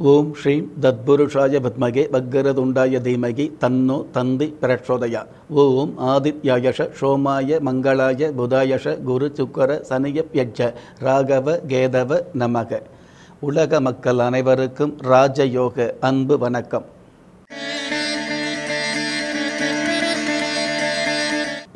ஓம் ஸ்ரீம் தத்புருஷாய பத்மகே பக்கரதுண்டாய தீமகி தன்னோ தந்தி பிரச்சோதயா. ஓம் ஆதித்யாயஷ சோமாய மங்களாய புதாயஷ குரு சுக்கர சனியப்யட்ச ராகவ கேதவ நமக. உலக மக்கள் அனைவருக்கும் ராஜயோக அன்பு வணக்கம்.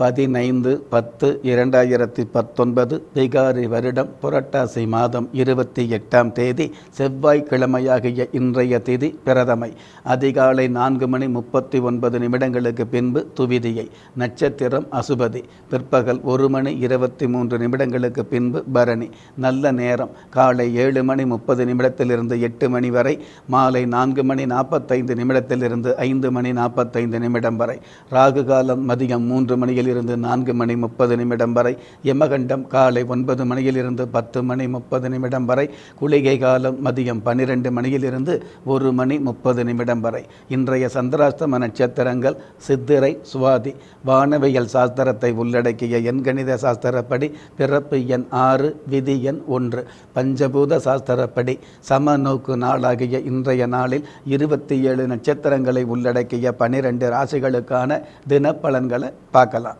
பதினைந்து பத்து இரண்டாயிரத்தி பத்தொன்பது திகாரி வருடம் புரட்டாசி மாதம் இருபத்தி எட்டாம் தேதி செவ்வாய்க்கிழமையாகிய இன்றைய திதி பிரதமை. அதிகாலை நான்கு மணி முப்பத்தி ஒன்பது நிமிடங்களுக்கு பின்பு துவிதியை நட்சத்திரம் அசுபதி. பிற்பகல் ஒரு மணி இருபத்தி மூன்று நிமிடங்களுக்கு பின்பு பரணி. நல்ல நேரம் காலை ஏழு மணி முப்பது நிமிடத்திலிருந்து எட்டு மணி வரை மாலை நான்கு மணி நாற்பத்தைந்து நிமிடத்திலிருந்து ஐந்து மணி நாற்பத்தைந்து நிமிடம் வரை. ராகு காலம் மதியம் மூன்று மணியில் இருந்து நான்கு மணி முப்பது நிமிடம் வரை யமகண்டம் காலை ஒன்பது மணியிலிருந்து பத்து மணி முப்பது நிமிடம் வரை குளிகை காலம் மதியம் பன்னிரெண்டு மணியிலிருந்து ஒரு மணி முப்பது நிமிடம் வரை. இன்றைய சந்திராஷ்டம நட்சத்திரங்கள் சித்திரை சுவாதி வானவியல் சாஸ்திரத்தை உள்ளடக்கிய எண்கணித சாஸ்திரப்படி பிறப்பு எண் ஆறு விதி எண் ஒன்று. பஞ்சபூத சாஸ்திரப்படி சமநோக்கு நாளாகிய இன்றைய நாளில் இருபத்தி ஏழு நட்சத்திரங்களை உள்ளடக்கிய பனிரெண்டு ராசிகளுக்கான தினப்பலன்களை பார்க்கலாம்.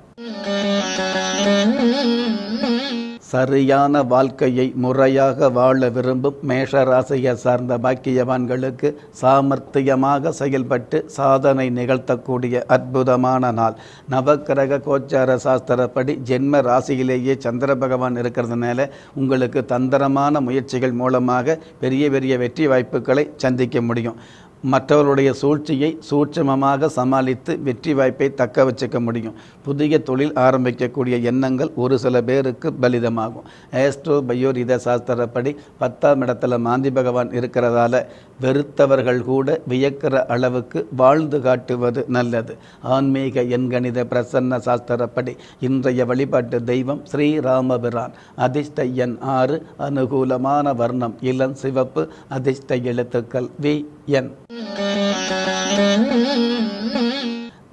சரியான வாழ்க்கையை முறையாக வாழ விரும்பும் மேஷராசியை சார்ந்த பாக்கியவான்களுக்கு சாமர்த்தியமாக செயல்பட்டு சாதனை நிகழ்த்தக்கூடிய அற்புதமான நாள். நவக்கிரக கோச்சார சாஸ்திரப்படி ஜென்ம ராசியிலேயே சந்திர பகவான் இருக்கிறதுனால உங்களுக்கு தந்திரமான முயற்சிகள் மூலமாக பெரிய பெரிய வெற்றி வாய்ப்புகளை சந்திக்க முடியும். மற்றவருடைய சூழ்ச்சியை சூட்சமமாக சமாளித்து வெற்றி வாய்ப்பை தக்க வச்சுக்க முடியும். புதிய தொழில் ஆரம்பிக்கக்கூடிய எண்ணங்கள் ஒரு சில பேருக்கு பலிதமாகும். ஏஸ்ட்ரோ பயோரித சாஸ்திரப்படி பத்தாம் இடத்துல மாந்தி பகவான் இருக்கிறதால வெறுத்தவர்கள் கூட வியக்கிற அளவுக்கு வாழ்ந்து காட்டுவது நல்லது. ஆன்மீக எண்கணித பிரசன்ன சாஸ்திரப்படி இன்றைய வழிபாட்டு தெய்வம் ஸ்ரீராமபிரான். அதிர்ஷ்ட எண் ஆறு அனுகூலமான வர்ணம் இளம் சிவப்பு அதிர்ஷ்ட எழுத்துக்கள் வி என்.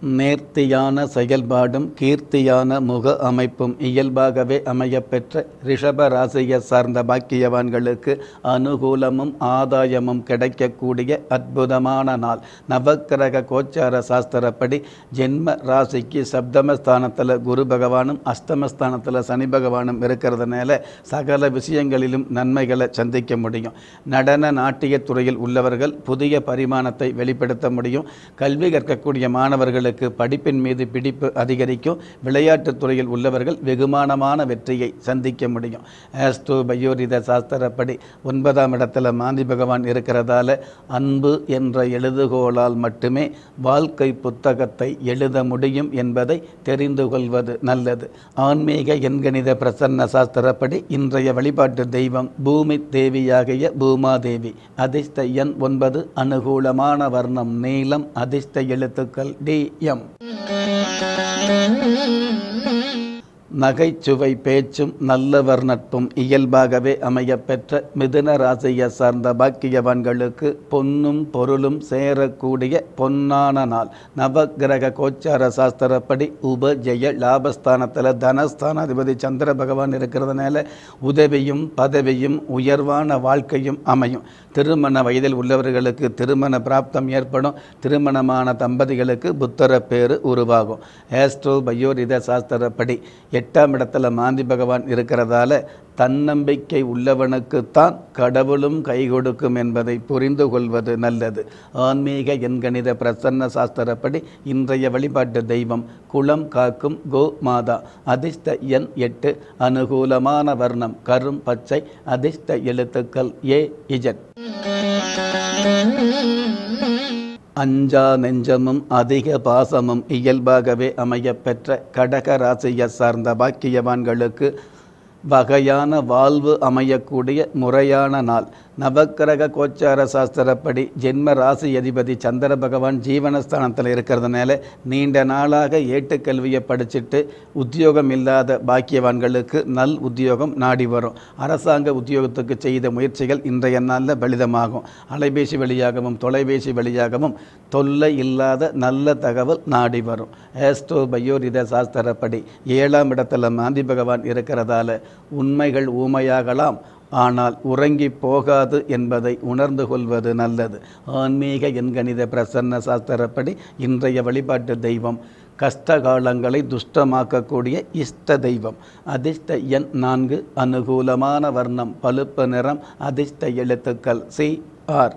நேர்த்தியான செயல்பாடும் கீர்த்தியான முக அமைப்பும் இயல்பாகவே அமையப்பெற்ற ரிஷப ராசியை சார்ந்த பாக்கியவான்களுக்கு அனுகூலமும் ஆதாயமும் கிடைக்கக்கூடிய அற்புதமான நாள். நவக்கிரக கோச்சார சாஸ்திரப்படி ஜென்ம ராசிக்கு சப்தமஸ்தானத்தில் குரு பகவானும் அஷ்டமஸ்தானத்தில் சனி பகவானும் இருக்கிறதுனால சகல விஷயங்களிலும் நன்மைகளை சந்திக்க முடியும். நடன நாட்டியத் துறையில் உள்ளவர்கள் புதிய பரிமாணத்தை வெளிப்படுத்த முடியும். கல்வி கற்கக்கூடிய மாணவர்கள் மாணவர்களுக்கு படிப்பின் மீது பிடிப்பு அதிகரிக்கும். விளையாட்டுத் துறையில் உள்ளவர்கள் வெகுமானமான வெற்றியை சந்திக்க முடியும். ஆஸ்ட்ரோ பயோரித சாஸ்திரப்படி ஒன்பதாம் இடத்துல மாந்தி பகவான் இருக்கிறதால அன்பு என்ற எழுதுகோளால் மட்டுமே வாழ்க்கை புத்தகத்தை எழுத முடியும் என்பதை தெரிந்து கொள்வது நல்லது. ஆன்மீக எண்கணித பிரசன்ன சாஸ்திரப்படி இன்றைய வழிபாட்டு தெய்வம் பூமி தேவியாகிய பூமாதேவி. அதிர்ஷ்ட எண் ஒன்பது அனுகூலமான வர்ணம் நீளம் அதிர்ஷ்ட எழுத்துக்கள் டி. எம் நகைச்சுவை பேச்சும் நல்லவர் நட்பும் இயல்பாகவே அமையப்பெற்ற மிதுன ராசியை சார்ந்த பாக்கியவான்களுக்கு பொன்னும் பொருளும் சேரக்கூடிய பொன்னான நாள். நவகிரக கோச்சார சாஸ்திரப்படி உபஜெய லாபஸ்தானத்தில் தனஸ்தானாதிபதி சந்திர பகவான் இருக்கிறதுனால உதவியும் பதவியும் உயர்வான வாழ்க்கையும் அமையும். திருமண வயதில் உள்ளவர்களுக்கு திருமண பிராப்தம் ஏற்படும். திருமணமான தம்பதிகளுக்கு புத்தர பேர் உருவாகும். ஏஸ்ட்ரோ பயோரித சாஸ்திரப்படி எட்டாம் இடத்துல மாந்தி பகவான் இருக்கிறதால தன்னம்பிக்கை உள்ளவனுக்குத்தான் கடவுளும் கை கொடுக்கும் என்பதை புரிந்து கொள்வது நல்லது. ஆன்மீக எண்கணித பிரசன்ன சாஸ்திரப்படி இன்றைய வழிபாட்டு தெய்வம் குளம் காக்கும் கோ மாதா அதிர்ஷ்ட எண் எட்டு. அனுகூலமான வர்ணம். கரும் பச்சை. அதிர்ஷ்ட எழுத்துக்கள் ஏ இஜட். அஞ்சா நெஞ்சமும் அதிக பாசமும் இயல்பாகவே அமையப்பெற்ற கடக ராசியை சார்ந்த பாக்கியவான்களுக்கு வகையான வாழ்வு அமையக்கூடிய முறையான நாள். நவக்கிரக கோச்சார சாஸ்திரப்படி ஜென்ம ராசி அதிபதி சந்திர பகவான் ஜீவனஸ்தானத்தில் இருக்கிறதுனால நீண்ட நாளாக ஏட்டுக்கல்வியை படிச்சுட்டு உத்தியோகம் இல்லாத பாக்கியவான்களுக்கு நல் உத்தியோகம் நாடி வரும். அரசாங்க உத்தியோகத்துக்கு செய்த முயற்சிகள் இன்றைய நாளில் பலிதமாகும். அலைபேசி வழியாகவும் தொலைபேசி வழியாகவும் தொல்லை இல்லாத நல்ல தகவல் நாடி வரும். ஏஸ்டோ பயோரித சாஸ்திரப்படி ஏழாம் இடத்துல மாந்தி பகவான் இருக்கிறதால உண்மைகள் ஊமையாகலாம் ஆனால் உறங்கி போகாது என்பதை உணர்ந்து கொள்வது நல்லது. ஆன்மீக எண்கணித பிரசன்ன சாஸ்திரப்படி இன்றைய வழிபாட்டு தெய்வம் கஷ்ட காலங்களை துஷ்டமாக்கக்கூடிய இஷ்ட தெய்வம். அதிர்ஷ்ட எண் நான்கு அனுகூலமான வர்ணம் பழுப்பு நிறம் அதிர்ஷ்ட எழுத்துக்கள் சி ஆர்.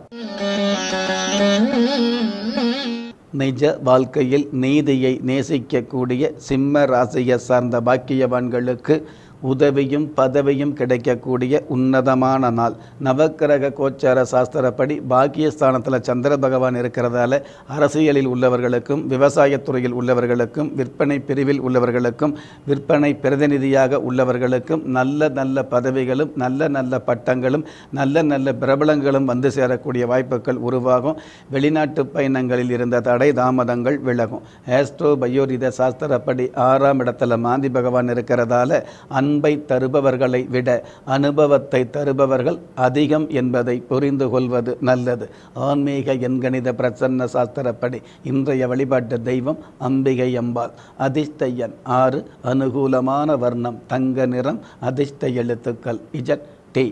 நிஜ வாழ்க்கையில் நீதியை நேசிக்கக்கூடிய சிம்ம ராசியை சார்ந்த பாக்கியவான்களுக்கு உதவியும் பதவியும் கிடைக்கக்கூடிய உன்னதமான நாள். நவக்கிரக கோச்சார சாஸ்திரப்படி பாக்கியஸ்தானத்தில் சந்திர பகவான் இருக்கிறதால அரசியலில் உள்ளவர்களுக்கும் விவசாயத்துறையில் உள்ளவர்களுக்கும் விற்பனை பிரிவில் உள்ளவர்களுக்கும் விற்பனை பிரதிநிதியாக உள்ளவர்களுக்கும் நல்ல நல்ல பதவிகளும் நல்ல நல்ல பட்டங்களும் நல்ல நல்ல பிரபலங்களும் வந்து சேரக்கூடிய வாய்ப்புகள் உருவாகும். வெளிநாட்டு பயணங்களில் இருந்த தடை தாமதங்கள் விலகும். ஆஸ்ட்ரோ பயோரித சாஸ்திரப்படி ஆறாம் இடத்துல மாந்தி பகவான் இருக்கிறதால அன்பை தருபவர்களை விட அனுபவத்தை தருபவர்கள் அதிகம் என்பதை புரிந்து கொள்வது நல்லது. ஆன்மீக எண்கணித பிரசன்ன சாஸ்திரப்படி இன்றைய வழிபாட்டு தெய்வம் அம்பிகை அம்பாள். அதிர்ஷ்ட எண் ஆறு. அனுகூலமான வர்ணம். தங்க நிறம். அதிர்ஷ்ட எழுத்துக்கள். இஜட். டி.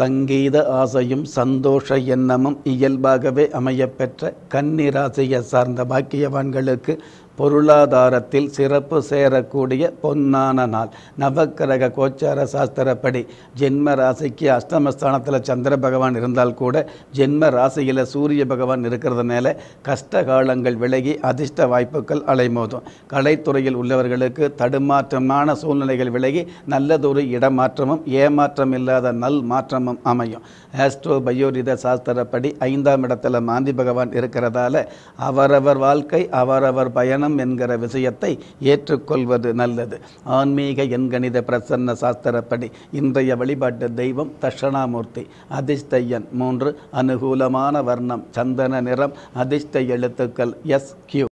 சங்கீத ஆசையும் சந்தோஷ எண்ணமும் இயல்பாகவே அமையப்பெற்ற கன்னிராசியை சார்ந்த பாக்கியவான்களுக்கு பொருளாதாரத்தில் சிறப்பு சேரக்கூடிய பொன்னான நாள். நவக்கிரக கோச்சார சாஸ்திரப்படி ஜென்ம ராசிக்கு அஷ்டமஸ்தானத்தில் சந்திர பகவான் இருந்தால் கூட ஜென்ம ராசியில் சூரிய பகவான் இருக்கிறதுனால கஷ்ட காலங்கள் விலகி அதிர்ஷ்ட வாய்ப்புகள் அலைமோதும். கலைத்துறையில் உள்ளவர்களுக்கு தடுமாற்றமான சூழ்நிலைகள் விலகி நல்லதொரு இடமாற்றமும் ஏமாற்றம் இல்லாத நல் மாற்றமும் அமையும். ஆஸ்ட்ரோ பயோரித சாஸ்திரப்படி ஐந்தாம் இடத்துல மாந்தி பகவான் இருக்கிறதால அவரவர் வாழ்க்கை அவரவர் பயணம் என்கிற விஷயத்தை ஏற்றுக்கொள்வது நல்லது. ஆன்மீக எண்கணித பிரசன்ன சாஸ்திரப்படி இன்றைய வழிபாட்டு தெய்வம் தட்சணாமூர்த்தி அதிர்ஷ்ட மூன்று அனுகூலமான வர்ணம் சந்தன நிறம் அதிர்ஷ்ட எழுத்துக்கள் எஸ் கியூ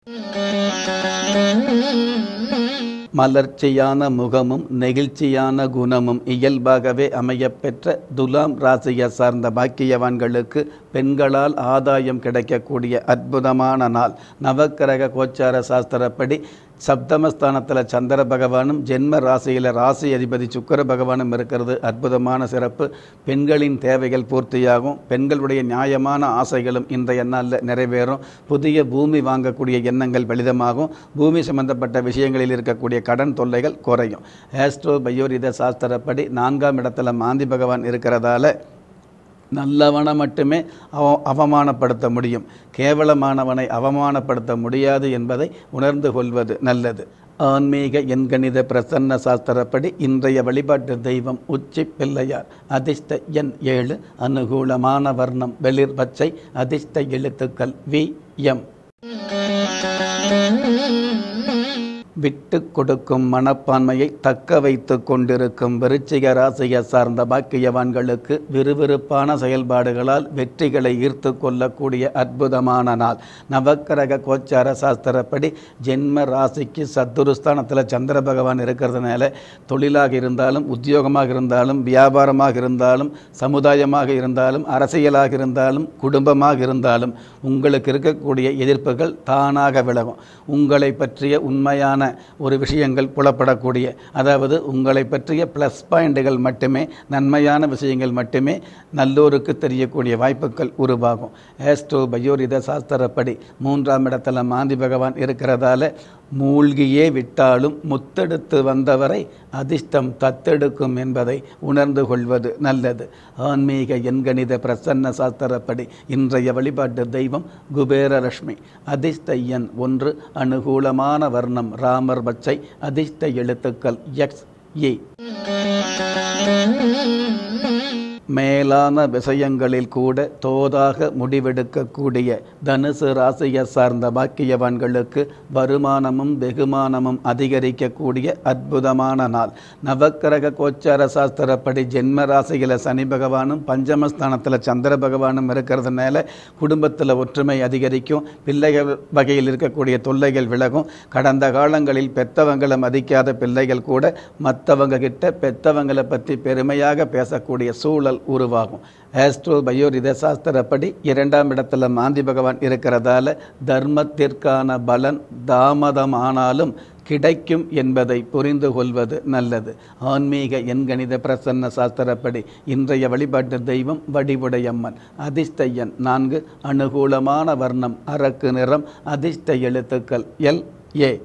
மலர்ச்சியான முகமும் நெகிழ்ச்சியான குணமும் இயல்பாகவே அமையப்பெற்ற துலாம் ராசியை சார்ந்த பாக்கியவான்களுக்கு பெண்களால் ஆதாயம் கிடைக்கக்கூடிய அற்புதமான நாள். நவக்கிரக கோச்சார சாஸ்திரப்படி சப்தமஸ்தானத்தில் சந்திர பகவானும் ஜென்ம ராசியில் ராசி அதிபதி சுக்கர பகவானும் இருக்கிறது. அற்புதமான சிறப்பு. பெண்களின் தேவைகள் பூர்த்தியாகும். பெண்களுடைய நியாயமான ஆசைகளும் இன்றைய நாளில் நிறைவேறும். புதிய பூமி வாங்கக்கூடிய எண்ணங்கள் பலிதமாகும் பூமி சம்பந்தப்பட்ட விஷயங்களில் இருக்கக்கூடிய கடன் தொல்லைகள் குறையும். ஆஸ்ட்ரோ பயோரித சாஸ்திரப்படி நான்காம் இடத்துல மாந்தி பகவான் இருக்கிறதால நல்லவனை மட்டுமே அவ அவமானப்படுத்த முடியும். கேவலமானவனை அவமானப்படுத்த முடியாது என்பதை உணர்ந்து கொள்வது நல்லது. ஆன்மீக எண்கணித பிரசன்ன சாஸ்திரப்படி இன்றைய வழிபாட்டு தெய்வம் உச்சி பிள்ளையார். அதிர்ஷ்ட எண் ஏழு அனுகூலமான வர்ணம் வெளிர் பச்சை அதிர்ஷ்ட எழுத்துக்கள் வி எம். விட்டு கொடுக்கும் மனப்பான்மையை தக்க வைத்து கொண்டிருக்கும் விருச்சிக ராசியை சார்ந்த பாக்கியவான்களுக்கு விறுவிறுப்பான செயல்பாடுகளால் வெற்றிகளை ஈர்த்து கொள்ளக்கூடிய அற்புதமான நாள். நவக்கிரக கோச்சார சாஸ்திரப்படி ஜென்ம ராசிக்கு சத்துருஸ்தானத்தில் சந்திர பகவான் இருக்கிறதுனால தொழிலாக இருந்தாலும் உத்தியோகமாக இருந்தாலும் வியாபாரமாக இருந்தாலும் சமுதாயமாக இருந்தாலும் அரசியலாக இருந்தாலும் குடும்பமாக இருந்தாலும் உங்களுக்கு இருக்கக்கூடிய எதிர்ப்புகள் தானாக விலகும். உங்களை பற்றிய உண்மையான ஒரு விஷயங்கள் புலப்படக்கூடிய அதாவது உங்களை பற்றிய ப்ளஸ் பாயிண்டுகள் மட்டுமே நன்மையான விஷயங்கள் மட்டுமே நல்லோருக்கு தெரியக்கூடிய வாய்ப்புகள் உருவாகும். ஏஸ்ட்ரோ பயோரித சாஸ்திரப்படி மூன்றாம் இடத்துல மாந்தி பகவான் இருக்கிறதால மூழ்கியே விட்டாலும் முத்தெடுத்து வந்தவரை அதிர்ஷ்டம் தத்தெடுக்கும் என்பதை உணர்ந்து கொள்வது நல்லது. ஆன்மீக எண்கணித பிரசன்ன சாஸ்திரப்படி இன்றைய வழிபாட்டு தெய்வம் குபேரலட்சுமி. அதிர்ஷ்ட எண் ஒன்று அனுகூலமான வர்ணம் ராமர் பச்சை அதிர்ஷ்ட எழுத்துக்கள் எக்ஸ் ஏ. மேலான விஷயங்களில் கூட தோதாக முடிவெடுக்கக்கூடிய தனுசு ராசியை சார்ந்த பாக்கியவான்களுக்கு வருமானமும் வெகுமானமும் அதிகரிக்கக்கூடிய அற்புதமான நாள். நவக்கிரக கோச்சார சாஸ்திரப்படி ஜென்ம ராசியில் சனி பகவானும் பஞ்சமஸ்தானத்தில் சந்திர பகவானும் இருக்கிறதுனால குடும்பத்தில் ஒற்றுமை அதிகரிக்கும். பிள்ளைகள் வகையில் இருக்கக்கூடிய தொல்லைகள் விலகும். கடந்த காலங்களில் பெத்தவங்களை மதிக்காத பிள்ளைகள் கூட மற்றவங்க கிட்ட பெத்தவங்களை பற்றி பெருமையாக பேசக்கூடிய சூழல் உருவாகும். ஆஸ்ட்ரோ பயோ சாஸ்திரப்படி இரண்டாம் இடத்துல மாந்தி பகவான் இருக்கிறதால தர்மத்திற்கான பலன் தாமதமானாலும் கிடைக்கும் என்பதை புரிந்து கொள்வது நல்லது. ஆன்மீக எண்கணித பிரசன்ன சாஸ்திரப்படி இன்றைய வழிபாட்டு தெய்வம் வடிவுடையம்மன். அதிர்ஷ்ட நான்கு அனுகூலமான வர்ணம் அரக்கு நிறம் அதிர்ஷ்ட எழுத்துக்கள் எல் ஏ.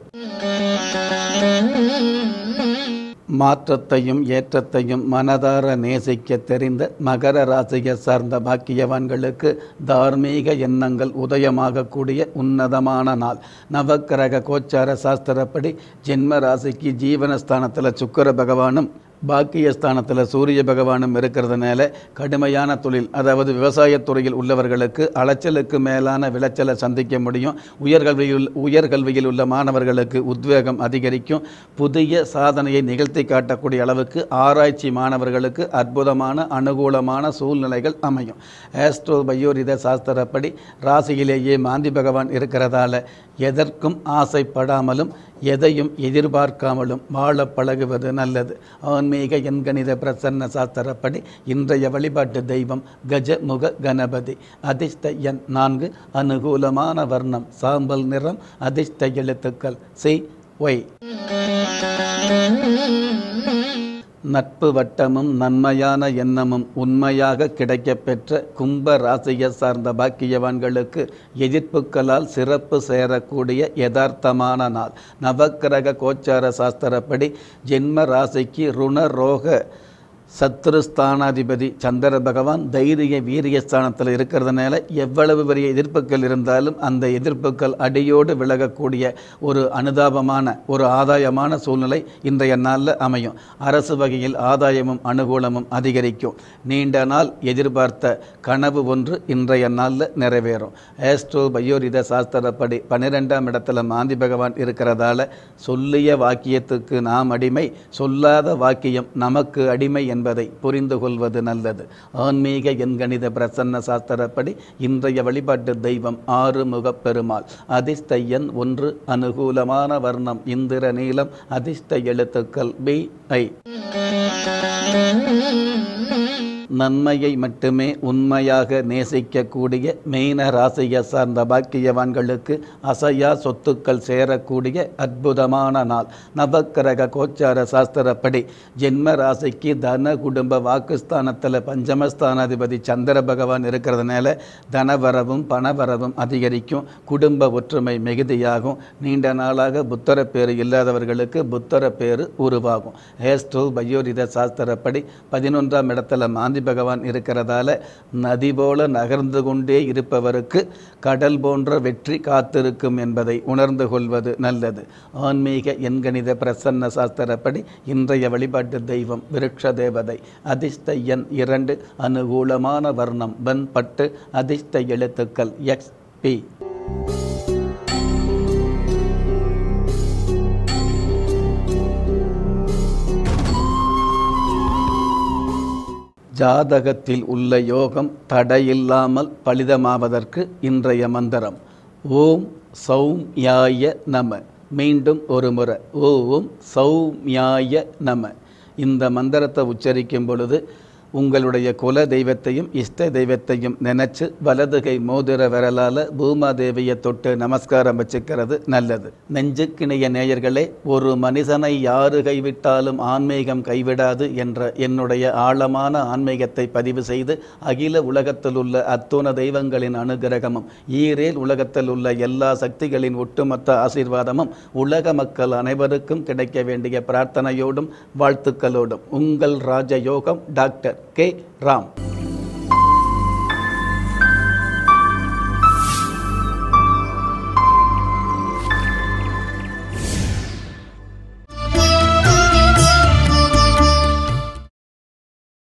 மாற்றத்தையும் ஏற்றத்தையும் மனதார நேசிக்க தெரிந்த மகர ராசியை சார்ந்த பாக்கியவான்களுக்கு தார்மீக எண்ணங்கள் உதயமாகக்கூடிய உன்னதமான நாள். நவக்கிரக கோச்சார சாஸ்திரப்படி ஜென்ம ராசிக்கு ஜீவனஸ்தானத்தில் சுக்கர பகவானும் பாக்கியஸ்தானத்தில் சூரிய பகவானும் இருக்கிறதுனால கடுமையான தொழில். அதாவது விவசாயத்துறையில் உள்ளவர்களுக்கு அலைச்சலுக்கு மேலான விளைச்சலை சந்திக்க முடியும். உயர்கல்வியில் உயர்கல்வியில் உள்ள மாணவர்களுக்கு உத்வேகம் அதிகரிக்கும். புதிய சாதனையை நிகழ்த்தி காட்டக்கூடிய அளவுக்கு ஆராய்ச்சி மாணவர்களுக்கு அற்புதமான அனுகூலமான சூழ்நிலைகள் அமையும். ஆஸ்ட்ரோ பயோரித சாஸ்திரப்படி ராசியிலேயே மாந்தி பகவான் இருக்கிறதால எதற்கும் ஆசைப்படாமலும் எதையும் எதிர்பார்க்காமலும் வாழ பழகுவது நல்லது. ஆன்மீக எண்கணித பிரசன்ன சாஸ்திரப்படி இன்றைய வழிபாட்டு தெய்வம் கஜமுக கணபதி. அதிர்ஷ்ட எண் நான்கு அனுகூலமான வர்ணம் சாம்பல் நிறம் அதிர்ஷ்ட எழுத்துக்கள் சி ஒய். நட்பு வட்டமும் நன்மையான எண்ணமும் உண்மையாக கிடைக்கப்பெற்ற கும்ப ராசியை சார்ந்த பாக்கியவான்களுக்கு எதிர்ப்புகளால் சிறப்பு சேரக்கூடிய யதார்த்தமான நாள். நவக்கிரக கோச்சார சாஸ்திரப்படி ஜென்ம ராசிக்கு ருண ரோக சத்ருஸ்தானாதிபதி சந்திர பகவான் தைரிய வீரியஸ்தானத்தில் இருக்கிறதுனால எவ்வளவு பெரிய எதிர்ப்புகள் இருந்தாலும் அந்த எதிர்ப்புகள் அடியோடு விலகக்கூடிய ஒரு அனுதாபமான ஒரு ஆதாயமான சூழ்நிலை இன்றைய நாளில் அமையும். அரசு வகையில் ஆதாயமும் அனுகூலமும் அதிகரிக்கும். நீண்ட நாள் எதிர்பார்த்த கனவு ஒன்று இன்றைய நாளில் நிறைவேறும். ஏஸ்ட்ரோ பயோரித சாஸ்திரப்படி பன்னிரெண்டாம் இடத்துல மாந்தி பகவான் இருக்கிறதால சொல்லிய வாக்கியத்துக்கு நாம் அடிமை சொல்லாத வாக்கியம் நமக்கு அடிமை என்பதை புரிந்து கொள்வது நல்லது. ஆன்மீக எண்கணித பிரசன்ன சாஸ்திரப்படி இன்றைய வழிபாட்டு தெய்வம் ஆறு முகப்பெருமாள் அதிர்ஷ்ட ஒன்று அனுகூலமான வர்ணம் இந்திர நீளம் அதிர்ஷ்ட எழுத்துக்கள் பி ஐ. நன்மையை மட்டுமே உண்மையாக நேசிக்கக்கூடிய மீன ராசியை சார்ந்த பாக்கியவான்களுக்கு அசையா சொத்துக்கள் சேரக்கூடிய அற்புதமான நாள். நவக்கிரக கோச்சார சாஸ்திரப்படி ஜென்ம ராசிக்கு தன குடும்ப வாக்குஸ்தானத்தில் பஞ்சமஸ்தானாதிபதி சந்திர பகவான் இருக்கிறதுனால தனவரவும் பணவரவும் அதிகரிக்கும். குடும்ப ஒற்றுமை மிகுதியாகும். நீண்ட நாளாக புத்தர பேர் இல்லாதவர்களுக்கு புத்தர பேர் உருவாகும். ஹேஸ்டோ பயோரித சாஸ்திரப்படி பதினொன்றாம் இடத்துல மாந்தி பகவான் இருக்கிறதால நதி போல நகர்ந்து கொண்டே இருப்பவருக்கு கடல் போன்ற வெற்றி காத்திருக்கும் என்பதை உணர்ந்து கொள்வது நல்லது. ஆன்மீக எண்கணித பிரசன்ன சாஸ்திரப்படி இன்றைய வழிபாட்டு தெய்வம் விருட்ச தேவதை அதிர்ஷ்ட எண் இரண்டு அனுகூலமான வர்ணம் வெண் பட்டு அதிர்ஷ்ட எழுத்துக்கள் எக்ஸ் பி. ஜாதகத்தில் உள்ள யோகம் தடையில்லாமல் பலிதமாவதற்கு இன்றைய மந்திரம். ஓம் சௌம்யாய நம. மீண்டும் ஒரு முறை. ஓம் சௌம்யாய நம. இந்த மந்திரத்தை உச்சரிக்கும் பொழுது உங்களுடைய குல தெய்வத்தையும் இஷ்ட தெய்வத்தையும் நினைச்சு வலதுகை மோதிர விரலால பூமாதேவியை தொட்டு நமஸ்காரம் வச்சுக்கிறது நல்லது. நெஞ்சுக்கிணைய நேயர்களே ஒரு மனிதனை யாரு கைவிட்டாலும் ஆன்மீகம் கைவிடாது என்ற என்னுடைய ஆழமான ஆன்மீகத்தை பதிவு செய்து அகில உலகத்தில் உள்ள அத்துண தெய்வங்களின் அனுகிரகமும் ஈரேல் உலகத்தில் உள்ள எல்லா சக்திகளின் ஒட்டுமொத்த ஆசீர்வாதமும் உலக மக்கள் அனைவருக்கும் கிடைக்க வேண்டிய பிரார்த்தனையோடும் வாழ்த்துக்களோடும். உங்கள் ராஜயோகம் டாக்டர் கே ராம்